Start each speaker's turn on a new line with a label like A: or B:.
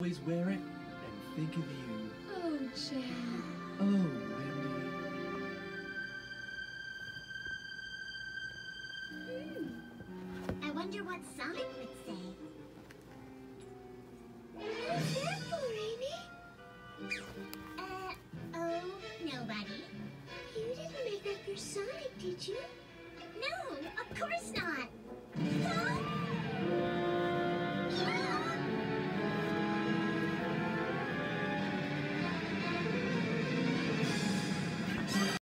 A: always wear it and think of you.
B: Oh, Chad.
A: Oh, Wendy. Hmm.
C: I wonder what Sonic would say.
B: Careful.
C: Uh, oh, nobody.
B: You didn't make that for Sonic, did you?